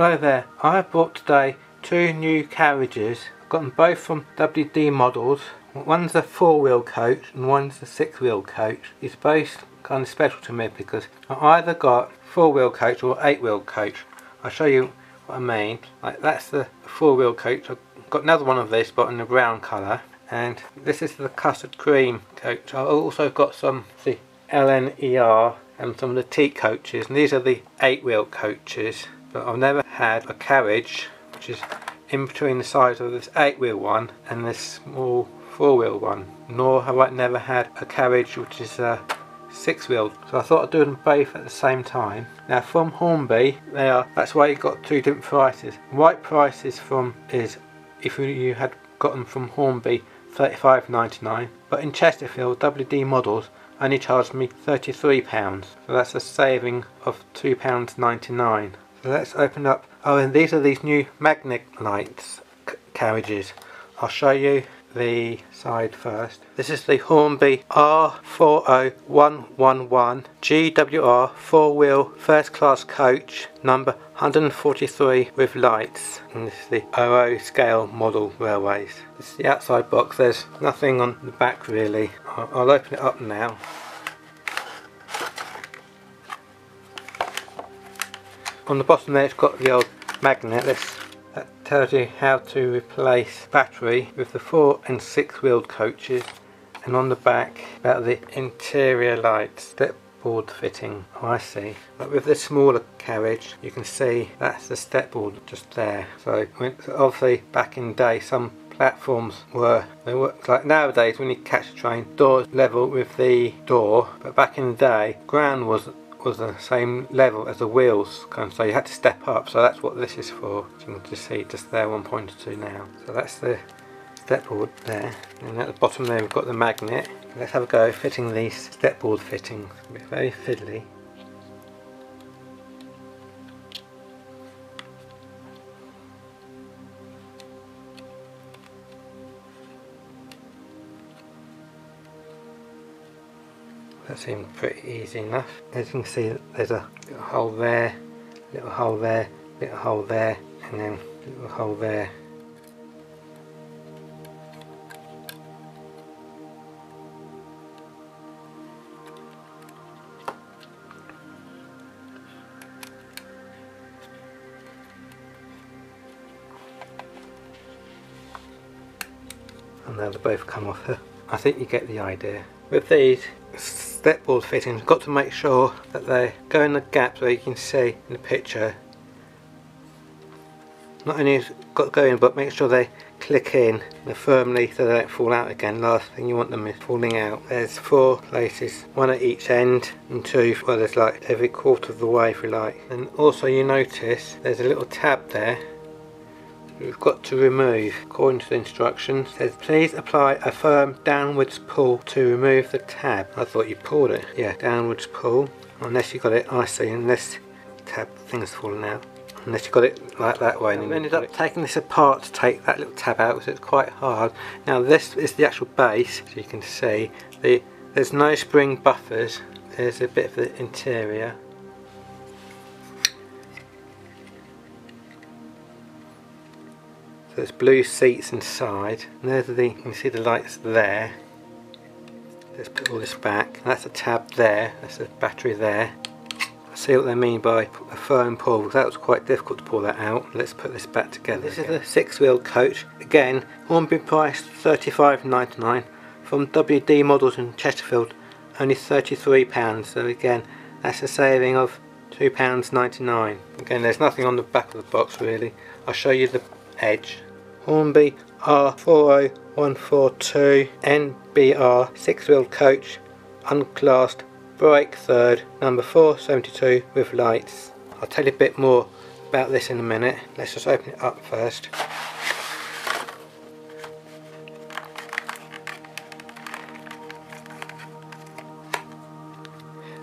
Hello there, I have brought today two new carriages. I've got them both from WD Models. One's a four wheel coach and one's a six wheel coach. It's both kind of special to me because I either got four wheel coach or eight wheel coach. I'll show you what I mean. Like that's the four wheel coach. I've got another one of this but in the brown colour. And this is the custard cream coach. I've also got some the LNER and some of the teak coaches. And these are the eight wheel coaches but I've never had a carriage which is in between the size of this eight wheel one and this small four wheel one nor have I never had a carriage which is a six wheel so I thought I'd do them both at the same time. Now from Hornby they are that's why you got two different prices. Right prices from is if you had got them from Hornby 35.99 but in Chesterfield WD models only charged me £33 so that's a saving of £2.99 so let's open up. Oh, and these are these new magnet lights carriages. I'll show you the side first. This is the Hornby R40111 GWR four-wheel first-class coach number 143 with lights. And this is the OO scale model railways. This is the outside box. There's nothing on the back really. I'll open it up now. On the bottom there it's got the old magnet this that tells you how to replace battery with the four and six wheeled coaches. And on the back about the interior lights step board fitting. Oh, I see. But with the smaller carriage you can see that's the step board just there. So obviously back in the day some platforms were they were like nowadays when you catch a train doors level with the door. But back in the day ground was was the same level as the wheels kind of, so you had to step up so that's what this is for. You can just see just there one pointer to now? So that's the step board there and at the bottom there we've got the magnet. Let's have a go fitting these step board fittings it's very fiddly that seemed pretty easy enough. As you can see there's a little hole there little hole there little hole there and then little hole there. And now they both come off I think you get the idea. With these stepboard fittings, got to make sure that they go in the gaps where you can see in the picture. Not only got to go in, but make sure they click in firmly so they don't fall out again. Last thing you want them is falling out. There's four places, one at each end and two, well there's like every quarter of the way if you like. And also you notice there's a little tab there we've got to remove according to the instructions says please apply a firm downwards pull to remove the tab. I thought you pulled it. Yeah downwards pull. Unless you got it I see unless tab thing's fallen out. Unless you got it like that way and then ended up taking this apart to take that little tab out because it's quite hard. Now this is the actual base so you can see. The there's no spring buffers. There's a bit of the interior there's blue seats inside. And there's the you can see the lights there. Let's put all this back. That's a tab there. That's a battery there. I see what they mean by a firm pull because that was quite difficult to pull that out. Let's put this back together this again. is a six wheel coach. Again Hornby price 35.99 from WD models in Chesterfield only 33 pounds. So again that's a saving of £2.99 again there's nothing on the back of the box really. I'll show you the edge Hornby R40142 NBR 6 wheel coach unclassed brake third number 472 with lights. I'll tell you a bit more about this in a minute. Let's just open it up first.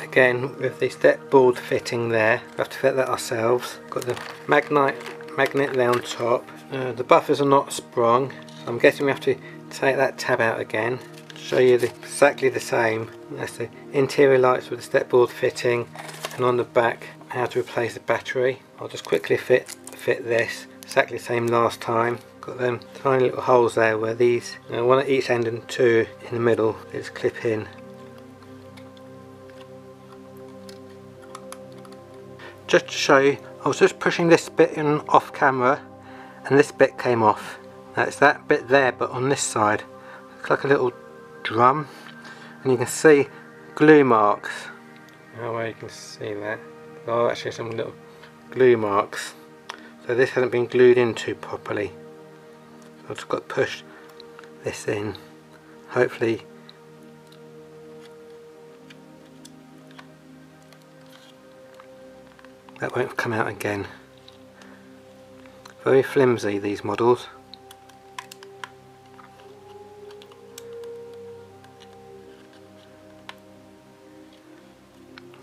Again with the step board fitting there, we have to fit that ourselves. Got the magnet magnet there on top uh, the buffers are not sprung I'm guessing we have to take that tab out again show you the, exactly the same that's the interior lights with the step board fitting and on the back how to replace the battery. I'll just quickly fit fit this exactly the same last time. Got them tiny little holes there where these, know, one at each end and two in the middle, just clip in. Just to show you, I was just pushing this bit in off camera and this bit came off. that's that bit there but on this side. Looks like a little drum and you can see glue marks. How well you can see that. Oh actually some little glue marks. So this hasn't been glued into properly. I've just got to push this in. Hopefully that won't come out again. Very flimsy these models.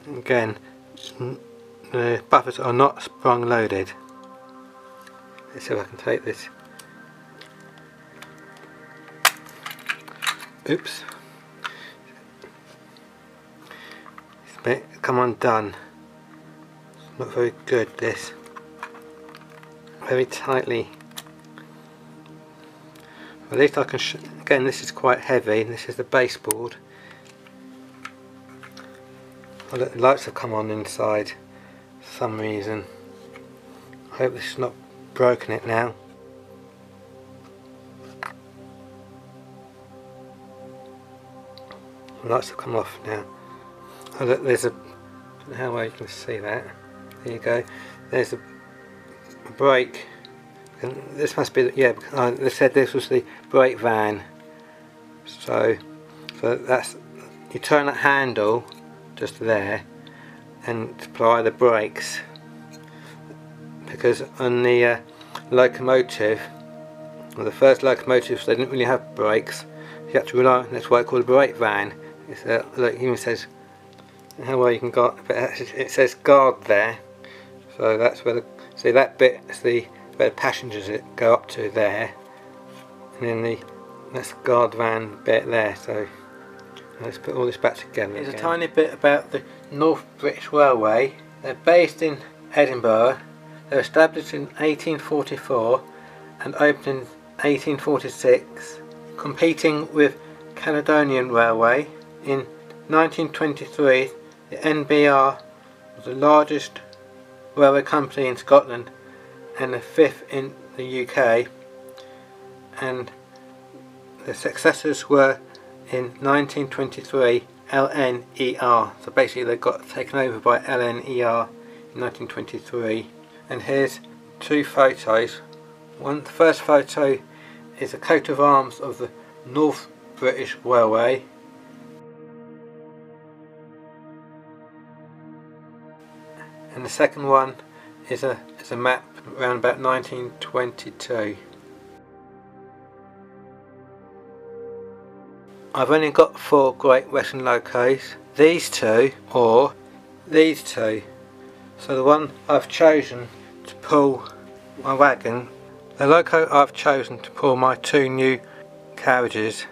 Again, the buffers are not sprung loaded. Let's see if I can take this. Oops. It's a bit come undone. It's not very good this. Very tightly. At least I can, again this is quite heavy, this is the baseboard. Well, the lights have come on inside for some reason. I hope this is not broken it now. The lights have come off now. Oh look, there's a, how well you can see that. There you go. There's a brake. And this must be, yeah, they said this was the brake van. So, so that's, you turn that handle just there and apply the brakes because on the uh, locomotive well, the first locomotives they didn't really have brakes you had to rely on that's why it's called a brake van it's a, look even says how well you can got it says guard there so that's where the see that bit is the where the passengers go up to there and then the that's guard van bit there so Let's put all this back together. There's again. a tiny bit about the North British Railway. They're based in Edinburgh. They were established in 1844 and opened in 1846, competing with Caledonian Railway. In 1923, the NBR was the largest railway company in Scotland and the fifth in the UK, and the successors were in 1923 LNER so basically they got taken over by LNER in 1923 and here's two photos. One the first photo is a coat of arms of the North British Railway the second one is a is a map around about 1922 I've only got four Great Western locos, these two or these two. So the one I've chosen to pull my wagon, the loco I've chosen to pull my two new carriages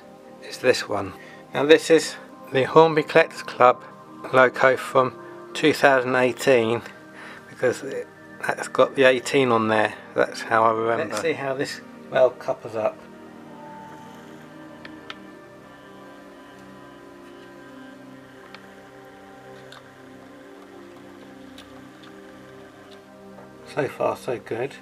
is this one. Now this is the Hornby Collectors Club loco from 2018 because that's got the 18 on there, that's how I remember. Let's see how this well couples up. So far so good.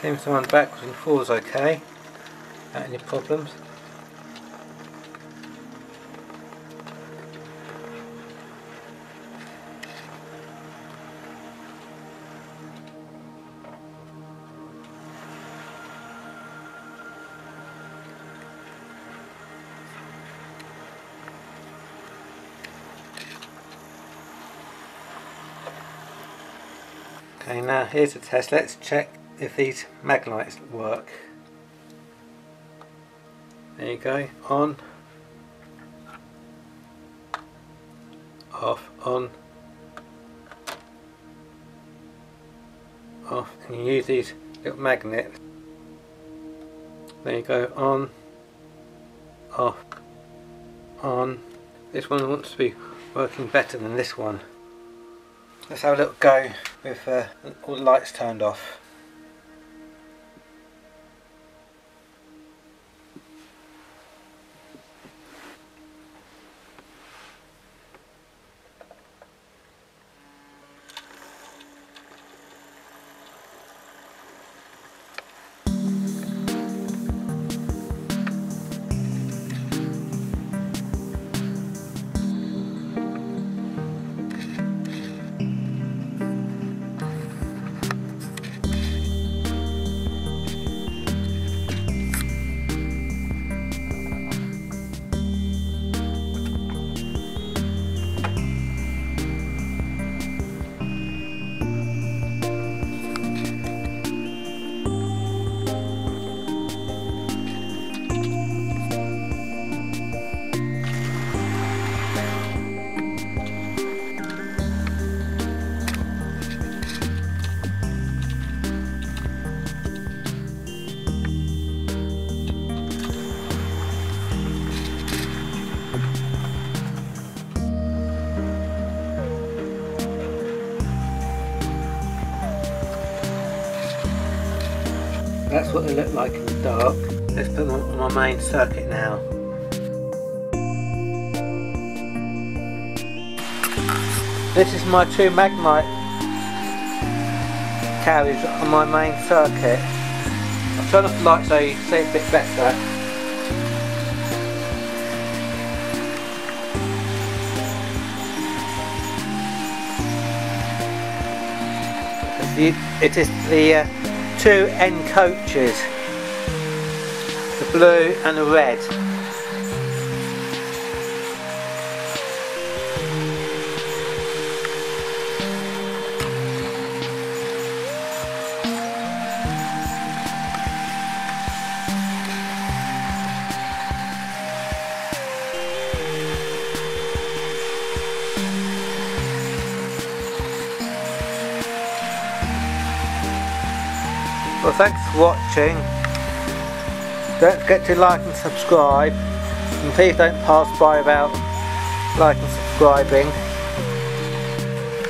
Seems to run backwards and forwards okay. Without any problems. Okay, now here's the test. Let's check if these magnets work. There you go, on, off, on, off, and you use these little magnets. There you go, on, off, on. This one wants to be working better than this one. Let's have a little go with uh, all the lights turned off. That's what they look like in the dark. Let's put them on my main circuit now. This is my two Magnite carriers on my main circuit. I'll turn off the light so you see a bit better. It is the uh, two N coaches, the blue and the red. Well thanks for watching. Don't forget to like and subscribe. And please don't pass by without liking and subscribing.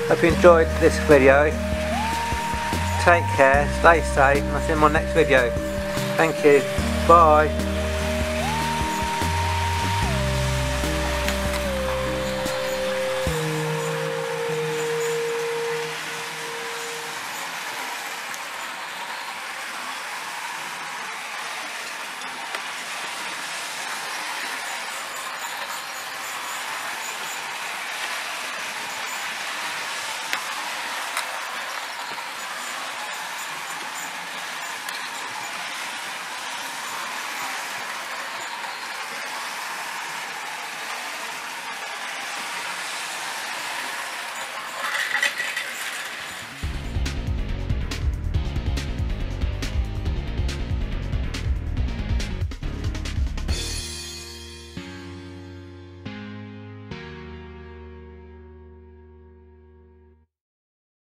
Hope you enjoyed this video. Take care, stay safe, and I'll see you in my next video. Thank you. Bye.